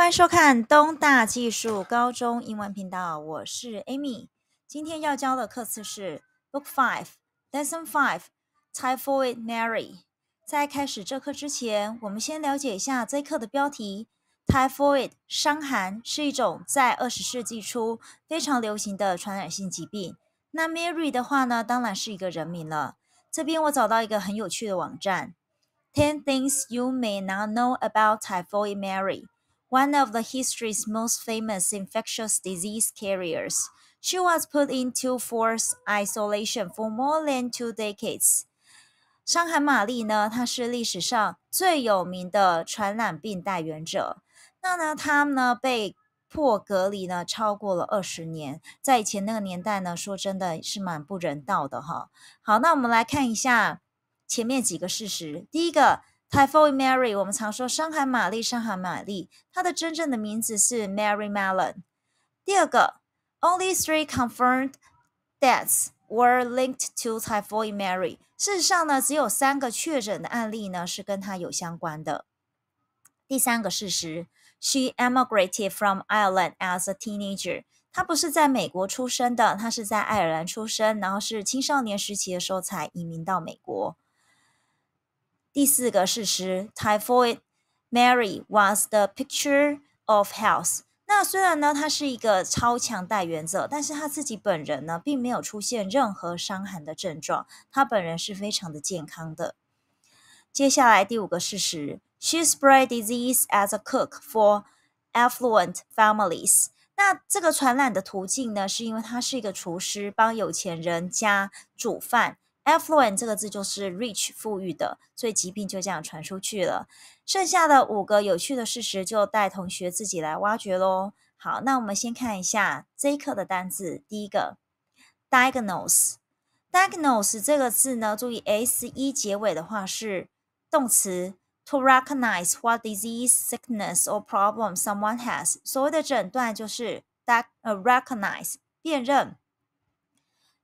欢迎收看东大技术高中英文频道，我是 Amy。今天要教的课次是 Book Five Lesson Five Typhoid Mary。在开始这课之前，我们先了解一下这课的标题。Typhoid 伤寒是一种在二十世纪初非常流行的传染性疾病。那 Mary 的话呢，当然是一个人名了。这边我找到一个很有趣的网站：Ten Things You May Not Know About Typhoid Mary。one of the history's most famous infectious disease carriers. She was put into forced isolation for more than two decades. 伤寒玛丽呢，她是历史上最有名的传染病带源者。那呢，她呢被迫隔离呢超过了二十年，在以前那个年代呢，说真的是蛮不人道的哈。好，那我们来看一下前面几个事实。第一个。 Typhoid Mary，我们常说伤寒玛丽，上海玛丽，它的真正的名字是 Mary Mallon。第二个，Only three confirmed deaths were linked to Typhoid Mary。事实上呢，只有三个确诊的案例呢是跟它有相关的。第三个事实，She emigrated from Ireland as a teenager。她不是在美国出生的，她是在爱尔兰出生，然后是青少年时期的时候才移民到美国。第四个事实，Typhoid Mary was the picture of health。那虽然呢，她是一个超强带原者，但是她自己本人呢，并没有出现任何伤寒的症状，她本人是非常的健康的。接下来第五个事实，She spread disease as a cook for affluent families。那这个传染的途径呢，是因为她是一个厨师，帮有钱人家煮饭。Affluent 这个字就是 rich 富裕的，所以疾病就这样传出去了。剩下的五个有趣的事实，就带同学自己来挖掘喽。好，那我们先看一下这一课的单字。第一个，diagnose，diagnose 这个字呢，注意 s e 结尾的话是动词，to recognize what disease, sickness or problem someone has。所谓的诊断就是 d recognize 辨认。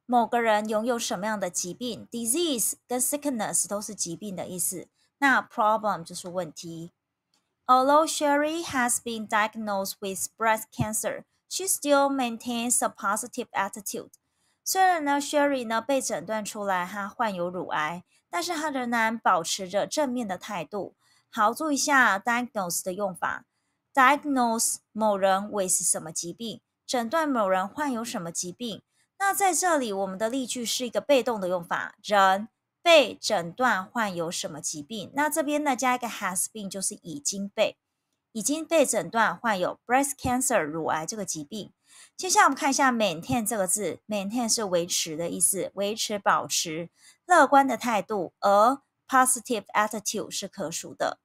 某个人拥有什么样的疾病？disease 跟 sickness 都是疾病的意思。那 problem 就是问题。Although Sherry has been diagnosed with breast cancer, she still maintains a positive attitude. 虽然呢，Sherry 呢被诊断出来她患有乳癌，但是她仍然保持着正面的态度。好，注意一下 diagnose 的用法。diagnose 某人 with 什么疾病？诊断某人患有什么疾病？那在这里，我们的例句是一个被动的用法，人被诊断患有什么疾病？那这边呢加一个 has been，就是已经被已经被诊断患有 breast cancer 乳癌这个疾病。接下来我们看一下 maintain 这个字，maintain 是维持的意思，维持保持乐观的态度，而 positive attitude 是可数的。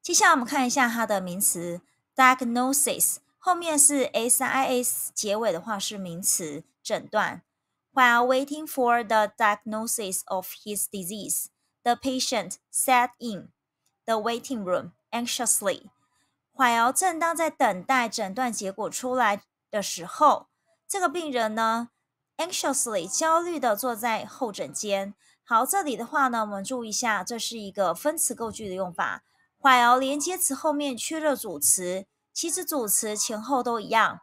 接下来我们看一下它的名词 diagnosis。后面是 s i s 结尾的话是名词诊断。While waiting for the diagnosis of his disease, the patient sat in the waiting room anxiously. 患儿正当在等待诊断结果出来的时候，这个病人呢 anxiously 焦虑的坐在候诊间。好，这里的话呢，我们注意一下，这是一个分词构句的用法。患儿连接词后面缺了主词。其实主词前后都一样，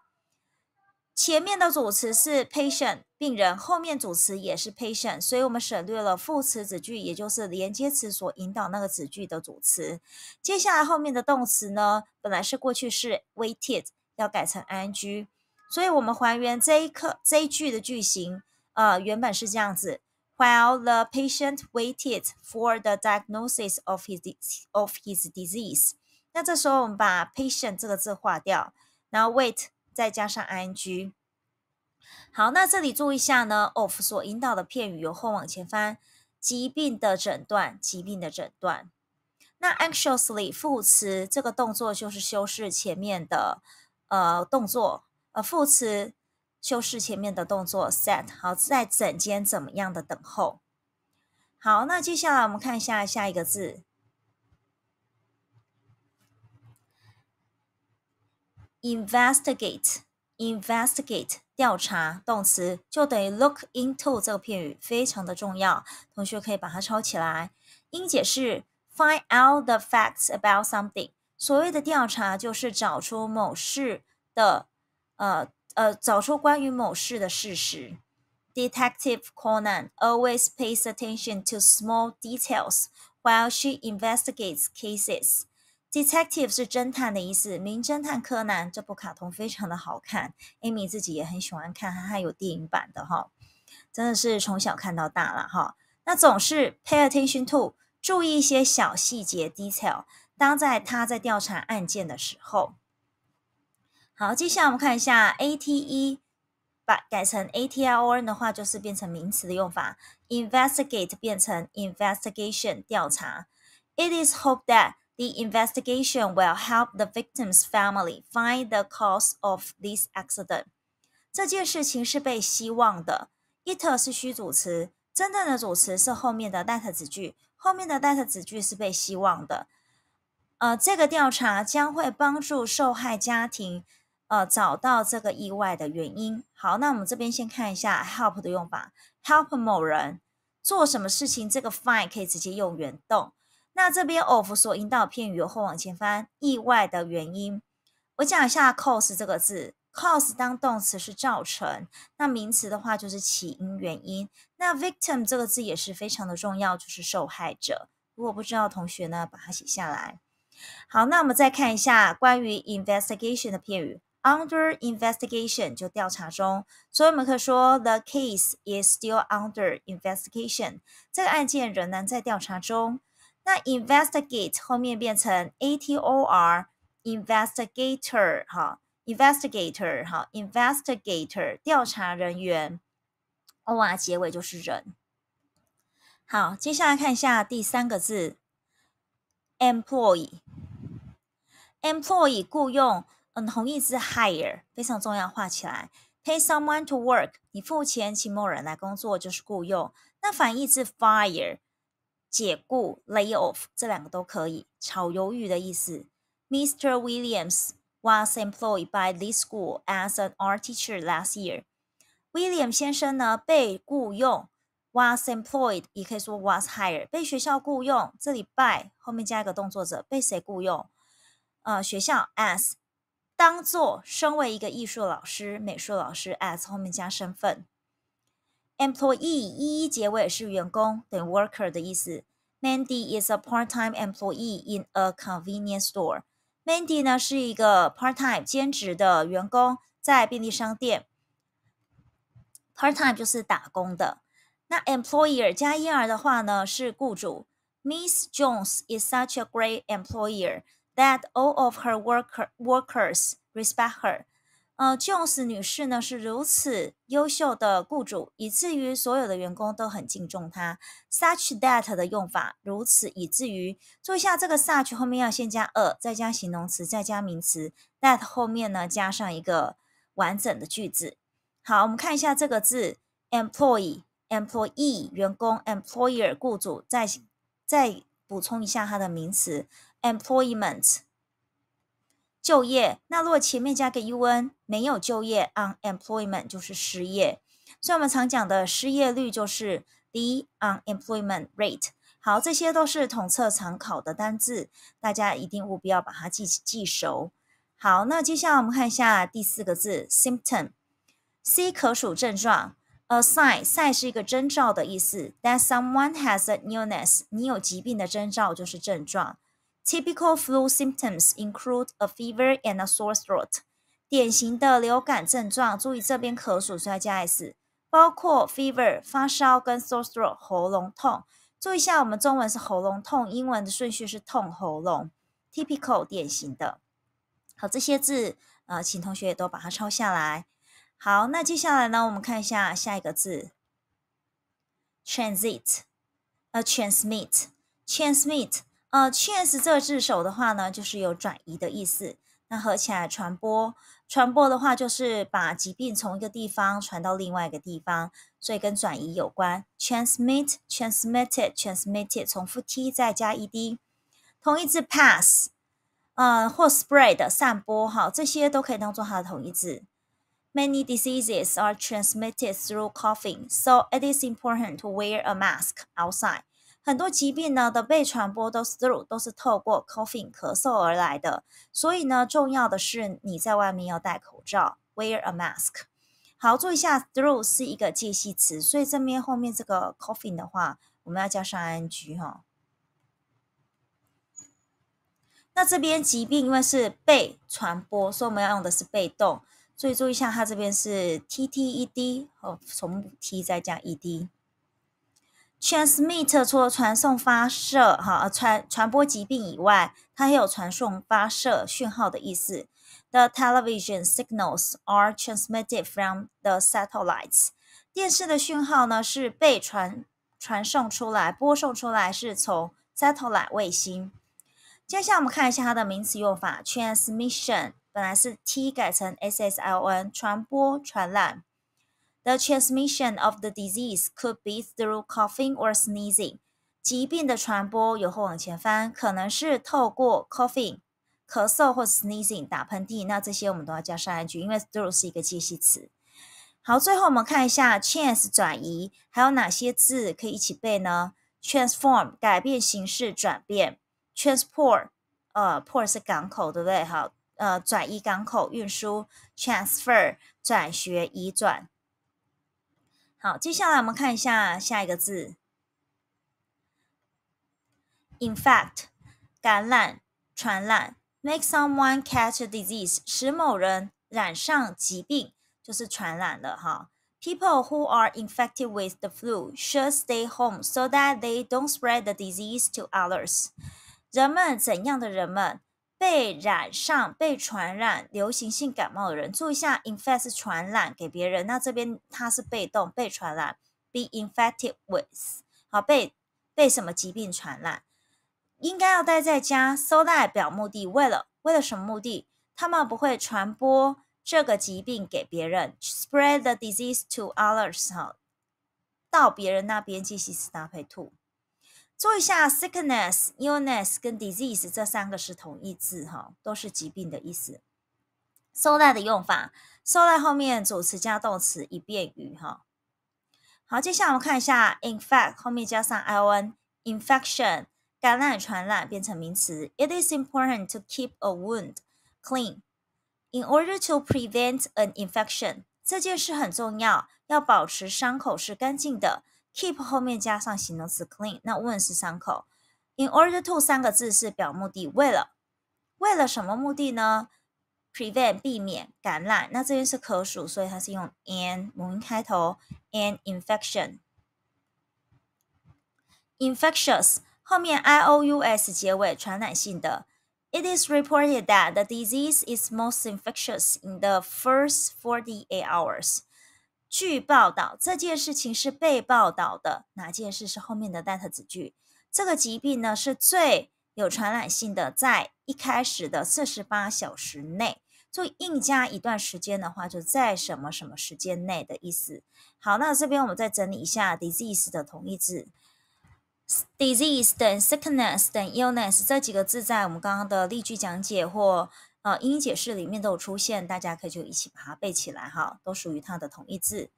前面的主词是 patient 病人，后面主词也是 patient，所以我们省略了副词子句，也就是连接词所引导那个子句的主词。接下来后面的动词呢，本来是过去式 waited，要改成 ing，所以我们还原这一课这一句的句型，呃，原本是这样子：While the patient waited for the diagnosis of his of his disease。那这时候我们把 patient 这个字划掉，然后 wait 再加上 ing。好，那这里注意一下呢，of 所引导的片语由后往前翻，疾病的诊断，疾病的诊断。那 anxiously 副词这个动作就是修饰前面的呃动作，呃副词修饰前面的动作 set。好，在诊间怎么样的等候？好，那接下来我们看一下下一个字。investigate，investigate 调查动词就等于 look into 这个片语，非常的重要，同学可以把它抄起来。应解释 find out the facts about something， 所谓的调查就是找出某事的，呃呃，找出关于某事的事实。Detective Conan always pays attention to small details while she investigates cases. Detective 是侦探的意思，名侦探柯南这部卡通非常的好看，Amy 自己也很喜欢看，还有电影版的哈，真的是从小看到大了哈。那总是 pay attention to，注意一些小细节 detail。当在他在调查案件的时候，好，接下来我们看一下 ate 把改成 a t i o n 的话，就是变成名词的用法，investigate 变成 investigation 调查。It is hoped that The investigation will help the victim's family find the cause of this accident。这件事情是被希望的。It 是虚主词，真正的主词是后面的 that 子句，后面的 that 子句是被希望的。呃，这个调查将会帮助受害家庭，呃，找到这个意外的原因。好，那我们这边先看一下 help 的用法，help 某人做什么事情，这个 find 可以直接用原动。那这边 of 所引导片语由后往前翻，意外的原因。我讲一下 cause 这个字，cause 当动词是造成，那名词的话就是起因、原因。那 victim 这个字也是非常的重要，就是受害者。如果不知道同学呢，把它写下来。好，那我们再看一下关于 investigation 的片语，under investigation 就调查中，所以我们可以说 the case is still under investigation，这个案件仍然在调查中。那 investigate 后面变成 a t o r investigator 哈，investigator 哈，investigator 调查人员，o r 结尾就是人。好，接下来看一下第三个字，employee，employee 雇佣，嗯，同义字 hire 非常重要，画起来。Pay someone to work，你付钱请某人来工作就是雇佣。那反义字 fire。解雇 lay off 这两个都可以，炒鱿鱼的意思。Mr. Williams was employed by this school as an art teacher last year. William 先生呢被雇佣，was employed 也可以说 was hired，被学校雇佣。这里 by 后面加一个动作者，被谁雇佣？呃，学校 as 当做身为一个艺术老师、美术老师 as 后面加身份。Employee 一一结尾是员工等于 worker 的意思。Mandy is a part-time employee in a convenience store. Mandy 呢是一个 part-time 兼职的员工，在便利商店。Part-time 就是打工的。那 employer 加 er 的话呢是雇主。Miss Jones is such a great employer that all of her worker workers respect her. 呃，Jones 女士呢是如此优秀的雇主，以至于所有的员工都很敬重她。Such that 的用法，如此以至于，做一下这个 such 后面要先加 a，再加形容词，再加名词。That 后面呢加上一个完整的句子。好，我们看一下这个字，employee，employee 员工，employer 雇主，再再补充一下它的名词，employment。就业，那如果前面加个 un，没有就业，unemployment 就是失业。所以我们常讲的失业率就是 the unemployment rate。好，这些都是统测常考的单字，大家一定务必要把它记记熟。好，那接下来我们看一下第四个字 symptom，c 可数症状，a sign，sign 是一个征兆的意思，that someone has an illness，你有疾病的征兆就是症状。Typical flu symptoms include a fever and a sore throat。典型的流感症状，注意这边可数是要加 s，包括 fever 发烧跟 sore throat 喉咙痛。注意一下，我们中文是喉咙痛，英文的顺序是痛喉咙。Typical 典型的。好，这些字呃，请同学也都把它抄下来。好，那接下来呢，我们看一下下一个字，transit，呃，transmit，transmit。呃，trans 这个字首的话呢，就是有转移的意思。那合起来传播，传播的话就是把疾病从一个地方传到另外一个地方，所以跟转移有关。transmit，transmitted，transmitted，重复 t 再加 ed，同义字 pass，呃，或 spread 散播，哈，这些都可以当做它的同义字。Many diseases are transmitted through coughing, so it is important to wear a mask outside. 很多疾病呢的被传播都是 through 都是透过 coughing 咳嗽而来的。所以呢，重要的是你在外面要戴口罩，wear a mask。好，注意一下，through 是一个介系词，所以正面后面这个 coughing 的话，我们要加上 ing 哈。那这边疾病因为是被传播，所以我们要用的是被动，所以注意一下，它这边是 t t e d 哦，从 t 再加 e d。Transmit 除了传送、发射哈，传传播疾病以外，它还有传送、发射讯号的意思。The television signals are transmitted from the satellites。电视的讯号呢是被传传送出来、播送出来，是从 satellite 卫星。接下来我们看一下它的名词用法：transmission 本来是 t 改成 s s l n，传播、传染。The transmission of the disease could be through coughing or sneezing。疾病的传播由后往前翻，可能是透过 coughing。咳嗽或 sneezing 打喷嚏，那这些我们都要加上一句，因为 through 是一个介系词。好，最后我们看一下 chance 转移，还有哪些字可以一起背呢？transform 改变形式，转变；transport 呃，port 是港口，对不对？好，呃，转移港口运输；transfer 转学移转。好，接下来我们看一下下一个字，infect 感染、传染。Make someone catch a disease，使某人染上疾病，就是传染了哈。People who are infected with the flu should stay home so that they don't spread the disease to others。人们怎样的人们被染上、被传染流行性感冒的人，注意一下，infect 传染给别人，那这边它是被动被传染，be infected with，好被被什么疾病传染？应该要待在家，so that 表目的，为了为了什么目的？他们不会传播这个疾病给别人，spread the disease to others 哈，到别人那边进行搭配 to。做一下 sickness、illness 跟 disease 这三个是同义字哈，都是疾病的意思。so that 的用法，so that 后面主词加动词以便于哈。好，接下来我们看一下 infect 后面加上 ion，infection。感染、传染变成名词。It is important to keep a wound clean in order to prevent an infection。这件事很重要，要保持伤口是干净的。Keep 后面加上形容词 clean，那 wound 是伤口。In order to 三个字是表目的，为了为了什么目的呢？Prevent 避免感染，那这边是可数，所以它是用 an 母音开头，an infection。Infectious。后面 i o u s 结尾，传染性的。It is reported that the disease is most infectious in the first forty-eight hours。 据报道，这件事情是被报道的。哪件事是后面的 that 子句？这个疾病呢是最有传染性的，在一开始的四十八小时内。做硬加一段时间的话，就在什么什么时间内的意思。好，那这边我们再整理一下 disease 的同义字。disease 等 sickness 等 illness 这几个字在我们刚刚的例句讲解或呃英语解释里面都有出现，大家可以就一起把它背起来哈，都属于它的同义字。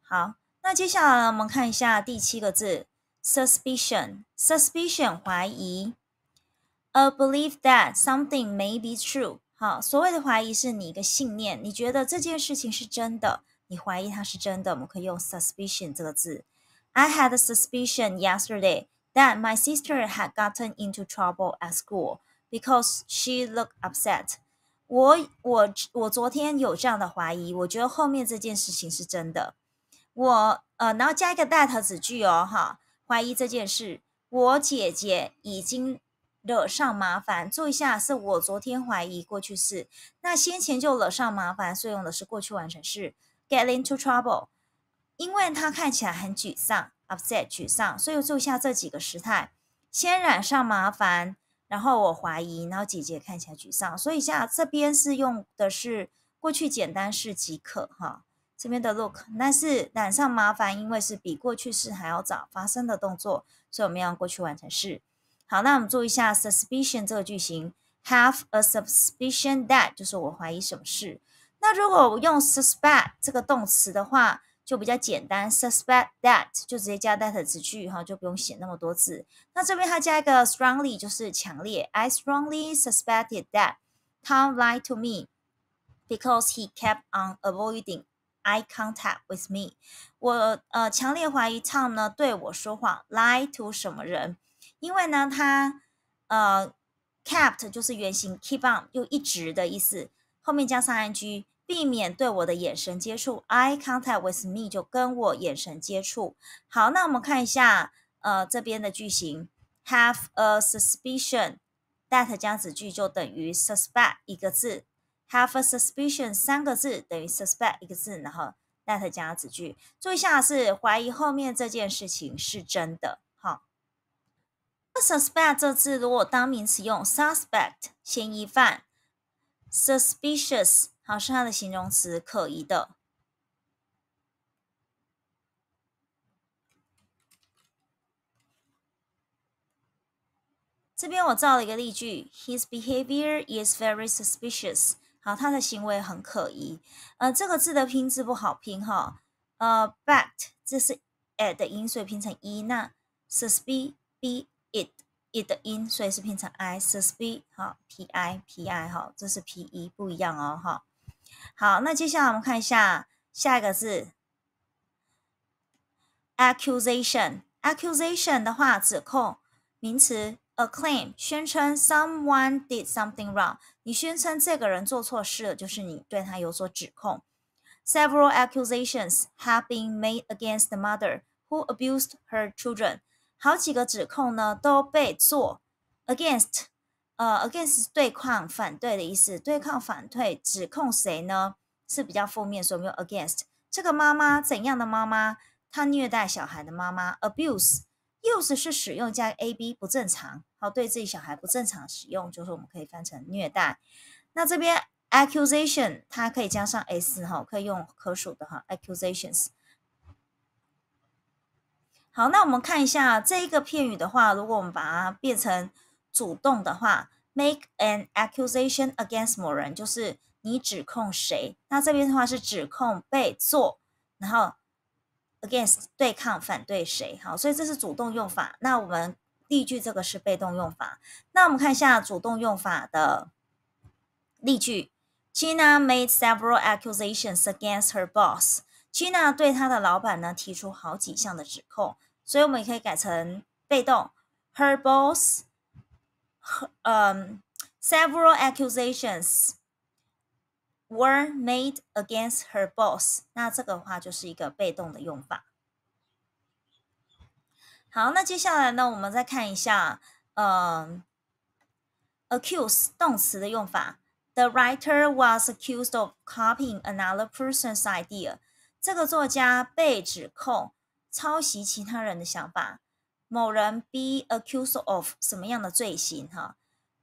好，那接下来我们看一下第七个字 suspicion，suspicion 怀疑，a belief that something may be true。好，所谓的怀疑是你一个信念，你觉得这件事情是真的，你怀疑它是真的，我们可以用 suspicion 这个字。I had a suspicion yesterday that my sister had gotten into trouble at school because she looked upset. 我我我昨天有这样的怀疑，我觉得后面这件事情是真的。我呃，然后加一个 that 子句哦，哈，怀疑这件事，我姐姐已经惹上麻烦。注意一下，是我昨天怀疑过去式，那先前就惹上麻烦，所以用的是过去完成式，get into trouble。因为他看起来很沮丧，upset 沮丧，所以注意一下这几个时态：先染上麻烦，然后我怀疑，然后姐姐看起来沮丧。所以下这边是用的是过去简单式即可哈，这边的 look，但是染上麻烦，因为是比过去式还要早发生的动作，所以我们要用过去完成式。好，那我们注意一下 suspicion 这个句型，have a suspicion that 就是我怀疑什么事。那如果我用 suspect 这个动词的话，就比较简单，suspect that 就直接加 that 词句哈，就不用写那么多字。那这边它加一个 strongly 就是强烈，I strongly suspected that Tom lied to me because he kept on avoiding eye contact with me。我呃强烈怀疑 Tom 呢对我说谎，lie to 什么人？因为呢他呃 kept 就是原形 keep on 又一直的意思，后面加上 ing。避免对我的眼神接触，eye contact with me 就跟我眼神接触。好，那我们看一下，呃，这边的句型，have a suspicion that 加子句就等于 suspect 一个字，have a suspicion 三个字等于 suspect 一个字，然后 that 加子句。注意一下是怀疑后面这件事情是真的。好，那 suspect 这字如果当名词用，suspect 嫌疑犯，suspicious。好，是它的形容词，可疑的。这边我造了一个例句：His behavior is very suspicious。好，他的行为很可疑。呃，这个字的拼字不好拼哈。呃，backed 这是 a 的音，所以拼成 e。那 susp b it it 的音，所以是拼成 i。susp 好，p i p i 好，这是 p e 不一样哦哈。好，那接下来我们看一下下一个字，accusation。accusation 的话，指控名词，a claim 宣称 someone did something wrong。你宣称这个人做错事了，就是你对他有所指控。Several accusations have been made against the mother who abused her children。好几个指控呢都被做 against。呃，against 对抗、反对的意思，对抗、反对，指控谁呢？是比较负面，所以我们用 against。这个妈妈怎样的妈妈？她虐待小孩的妈妈。abuse，use 是使用加 ab 不正常，好，对自己小孩不正常使用，就是我们可以翻成虐待。那这边 accusation 它可以加上 s 哈，可以用可数的哈，accusations。好，那我们看一下这一个片语的话，如果我们把它变成主动的话，make an accusation against 某人，就是你指控谁。那这边的话是指控被做，然后 against 对抗反对谁。好，所以这是主动用法。那我们例句这个是被动用法。那我们看一下主动用法的例句：China made several accusations against her boss。China 对她的老板呢提出好几项的指控，所以我们也可以改成被动：Her boss。Um, several accusations were made against her boss。那这个话就是一个被动的用法。好，那接下来呢，我们再看一下，嗯、，accuse 动词的用法。The writer was accused of copying another person's idea。这个作家被指控抄袭其他人的想法。某人 be accused of 什么样的罪行？哈，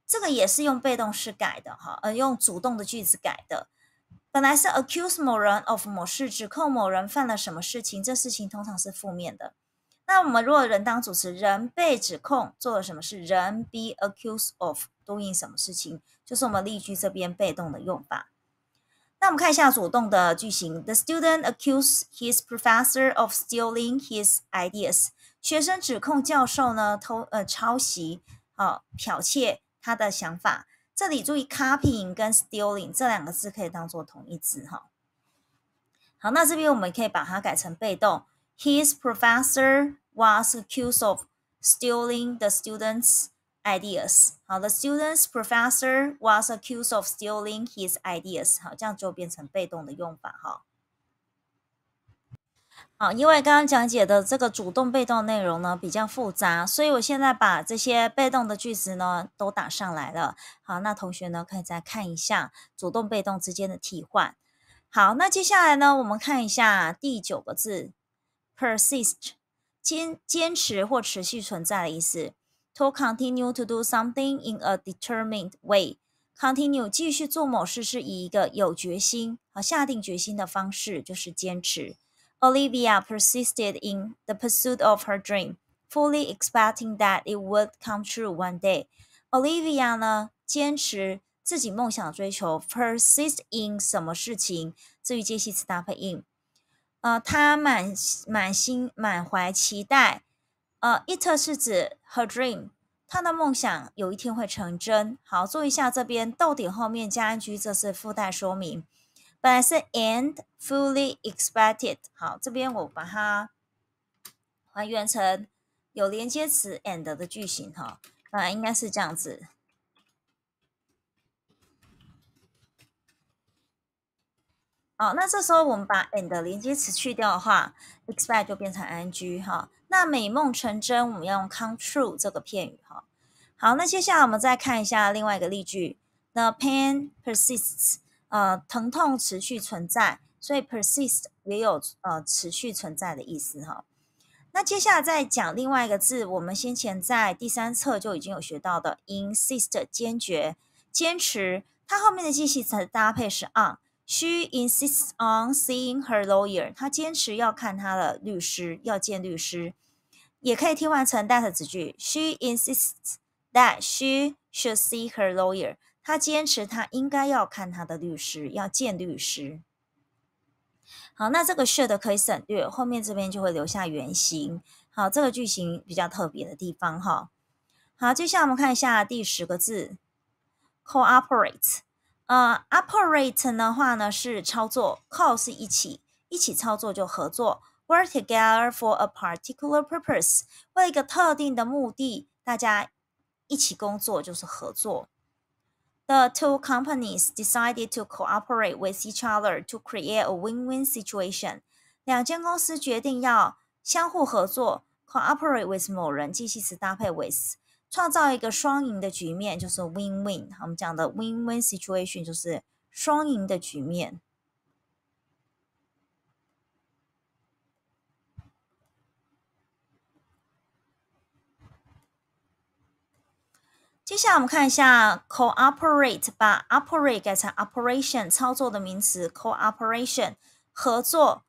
这个也是用被动式改的，哈，呃，用主动的句子改的。本来是 accuse 某人 of 某事，指控某人犯了什么事情，这事情通常是负面的。那我们如果人当主持，人被指控做了什么事，人 be accused of doing 什么事情，就是我们例句这边被动的用法。那我们看一下主动的句型：The student accused his professor of stealing his ideas。学生指控教授呢偷呃抄袭，好剽窃他的想法。这里注意，copying 跟 stealing 这两个字可以当做同义字哈。好，那这边我们可以把它改成被动。His professor was accused of stealing the students' ideas。好，the students' professor was accused of stealing his ideas。好，这样就变成被动的用法哈。好，因为刚刚讲解的这个主动被动内容呢比较复杂，所以我现在把这些被动的句子呢都打上来了。好，那同学呢可以再看一下主动被动之间的替换。好，那接下来呢我们看一下第九个字，persist，坚坚持或持续存在的意思。To continue to do something in a determined way，continue 继续做某事是以一个有决心和下定决心的方式，就是坚持。Olivia persisted in the pursuit of her dream, fully expecting that it would come true one day. Olivia 呢，坚持自己梦想追求，persist in 什么事情？至于介系词搭配 in。 呃，他满满心满怀期待。 呃，it 是指 her dream，她的梦想有一天会成真。好，注意一下这边逗点后面加 ng，这是附带说明。本来是 and fully expected。好，这边我把它还原成有连接词 and 的句型哈。本来应该是这样子。好，那这时候我们把 and 连接词去掉的话，expect 就变成 ing 哈。那美梦成真，我们要用 come true 这个片语哈。好，那接下来我们再看一下另外一个例句。The pain persists，呃，疼痛持续存在，所以 persist 也有呃持续存在的意思哈。那接下来再讲另外一个字，我们先前在第三册就已经有学到的 insist，坚决、坚持，它后面的介系词搭配是 on。She insists on seeing her lawyer。她坚持要看她的律师，要见律师。也可以替换成 that 子句。She insists that she should see her lawyer。她坚持她应该要看她的律师，要见律师。好，那这个 should 可以省略，后面这边就会留下原形。好，这个句型比较特别的地方哈。好，接下来我们看一下第十个字，cooperate。呃，operate 的话呢是操作，co 是一起，一起操作就合作，work together for a particular purpose，为一个特定的目的，大家一起工作就是合作。The two companies decided to cooperate with each other to create a win-win situation。两间公司决定要相互合作，cooperate with 某人，介系词搭配 with。创造一个双赢的局面，就是 win-win。我们讲的 win-win situation 就是双赢的局面。接下来我们看一下 cooperate，把 operate 改成 operation，操作的名词 cooperation，合作。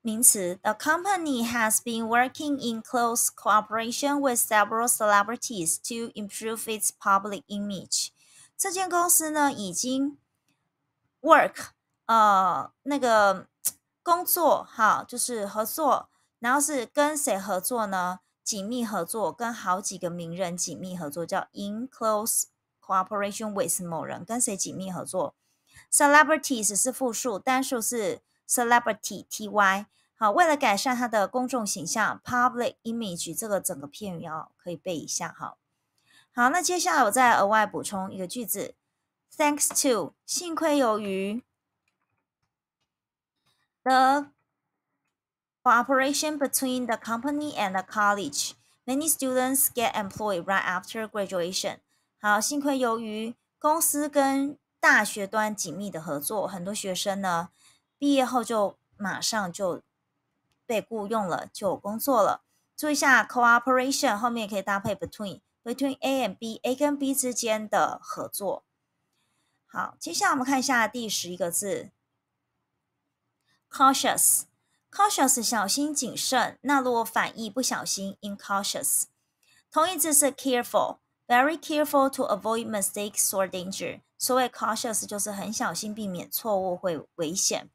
名词，The company has been working in close cooperation with several celebrities to improve its public image。这间公司呢，已经 work 呃那个工作哈，就是合作，然后是跟谁合作呢？紧密合作，跟好几个名人紧密合作，叫 in close cooperation with 某人跟谁紧密合作。Celebrities 是复数，单数是。Celebrity T Y 好，为了改善他的公众形象，Public Image 这个整个片语要可以背一下哈。好，那接下来我再额外补充一个句子，Thanks to 幸亏由于 the cooperation between the company and the college, many students get employed right after graduation。好，幸亏由于公司跟大学端紧密的合作，很多学生呢。毕业后就马上就被雇佣了，就有工作了。注意一下，cooperation 后面可以搭配 between，between A and B，A 跟 B 之间的合作。好，接下来我们看一下第十一个字，cautious，cautious 小心谨慎。那如果反义不小心，incautious。同义字是 careful，very careful to avoid mistakes or danger。所谓 cautious 就是很小心避免错误会危险。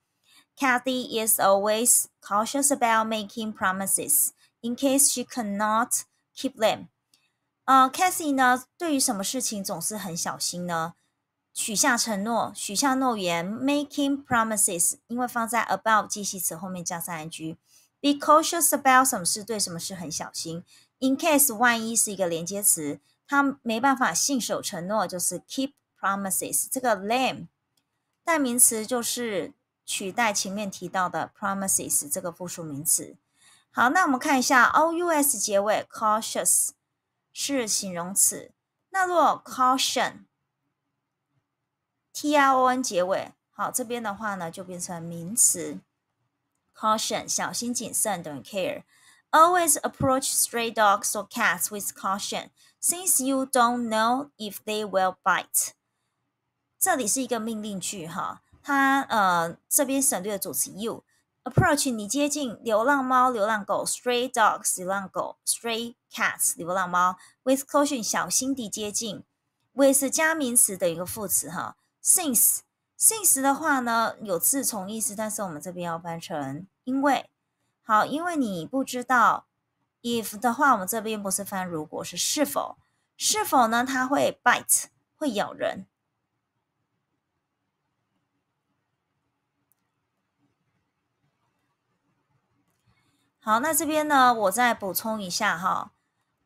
Kathy is always cautious about making promises in case she cannot keep them. 呃，Kathy 呢，对于什么事情总是很小心呢？许下承诺，许下诺言，making promises，因为放在 about 介系词后面加上 ing。Be cautious about 什么事，对什么事很小心。In case 万一是一个连接词，他没办法信守承诺，就是 keep promises。这个 them 代名词就是。 取代前面提到的 promises 这个复数名词。好，那我们看一下 o u s 结尾 cautious 是形容词。那如果 caution t r o n 结尾，好，这边的话呢就变成名词。caution 小心谨慎等于 care。Always approach stray dogs or cats with caution, since you don't know if they will bite。这里是一个命令句哈。它呃这边省略主词 you approach 你接近流浪猫、流浪狗 stray dogs 流浪狗 stray cats 流浪猫 with caution 小心地接近 with 加名词的一个副词哈 since since 的话呢，有自从意思，但是我们这边要翻成因为。好，因为你不知道 if 的话，我们这边不是翻如果是是否，是否呢？它会 bite 会咬人。好，那这边呢，我再补充一下哈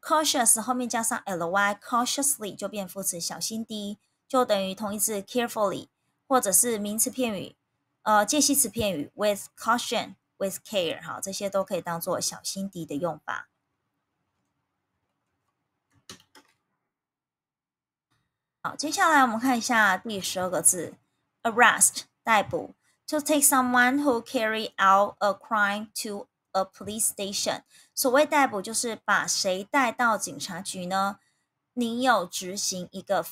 ，cautious 后面加上 ly，cautiously 就变副词，小心地，就等于同义词 carefully，或者是名词片语，呃，介系词片语 with caution。with care，哈，这些都可以当做小心地的用法。好，接下来我们看一下第十二个字，arrest，逮捕。To take someone who carry out a crime to a police station。所谓逮捕，就是把谁带到警察局呢？你有执行一个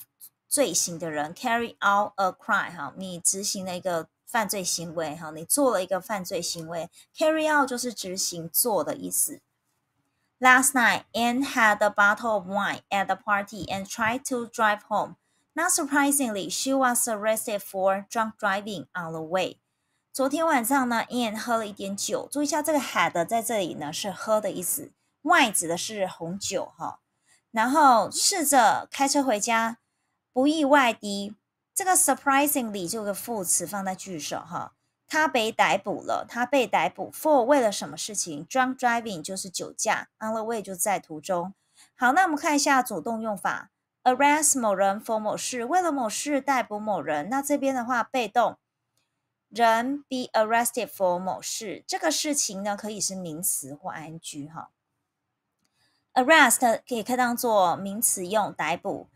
罪行的人，carry out a crime，哈，你执行了一个。犯罪行为，哈，你做了一个犯罪行为，carry out 就是执行做的意思。Last night, Anne had a bottle of wine at the party and tried to drive home. Not surprisingly, she was arrested for drunk driving on the way. 昨天晚上呢，Ian 喝了一点酒。注意一下，这个 had 在这里呢是喝的意思，wine 指的是红酒，哈。然后试着开车回家，不意外的。这个 surprisingly 这个副词放在句首哈，他被逮捕了，他被逮捕 for 为了什么事情？Drunk driving 就是酒驾，on the way 就在途中。好，那我们看一下主动用法，arrest 某人 for 某事，为了某事逮捕某人。那这边的话，被动人 be arrested for 某事，这个事情呢可以是名词或 ing 哈。arrest 可以可以当做名词用，逮捕。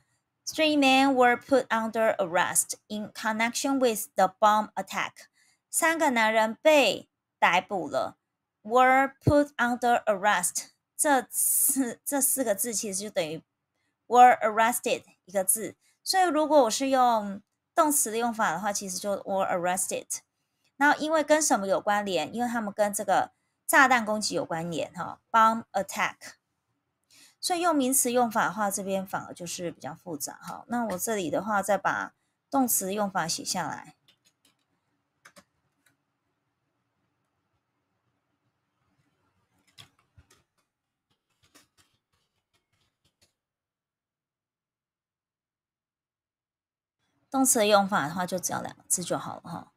Three men were put under arrest in connection with the bomb attack. 三个男人被逮捕了。Were put under arrest. 这四这四个字其实就等于 were arrested 一个字。所以如果我是用动词的用法的话，其实就 were arrested。那因为跟什么有关联？因为他们跟这个炸弹攻击有关联哈，bomb attack。所以用名词用法的话，这边反而就是比较复杂哈。那我这里的话，再把动词用法写下来。动词的用法的话，就只要两个字就好了哈。